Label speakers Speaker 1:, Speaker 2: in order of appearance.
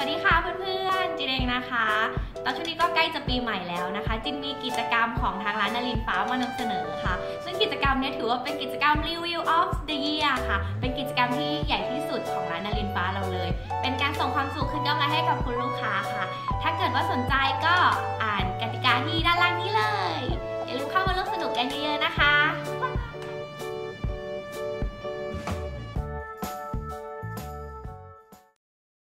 Speaker 1: สวัสดีค่ะเพื่อนๆ จินเองนะคะ ตอนช่วงนี้ก็ใกล้จะปีใหม่แล้วนะคะ จินมีกิจกรรมของทางร้านนารินฟ้ามานำเสนอค่ะ ซึ่งกิจกรรมนี้ถือว่าเป็นกิจกรรม Review of the Year ค่ะ เป็นกิจกรรมที่ใหญ่ที่สุดของร้านนารินฟ้าเราเลย เป็นการส่งความสุขคืนกำไรให้กับคุณลูกค้าค่ะ ถ้าเกิดว่าสนใจ